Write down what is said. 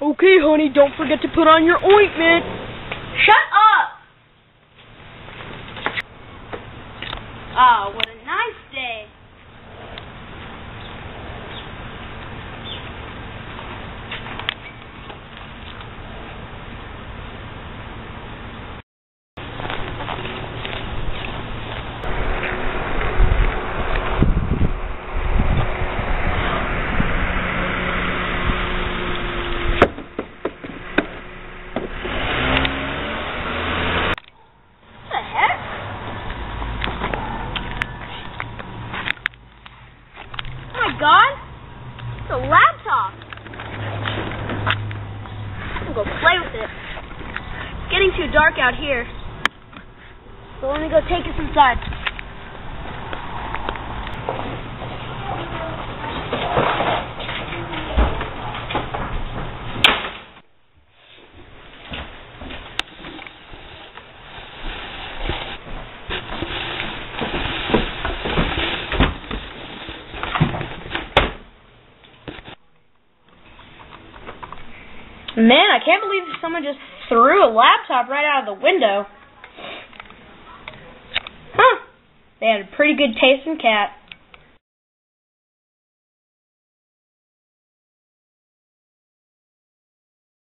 Okay, honey, don't forget to put on your ointment. Shut up! Ah, what god! It's a laptop! I'm gonna go play with it. It's getting too dark out here. So let me go take us inside. Man, I can't believe someone just threw a laptop right out of the window. Huh. They had a pretty good taste in cat.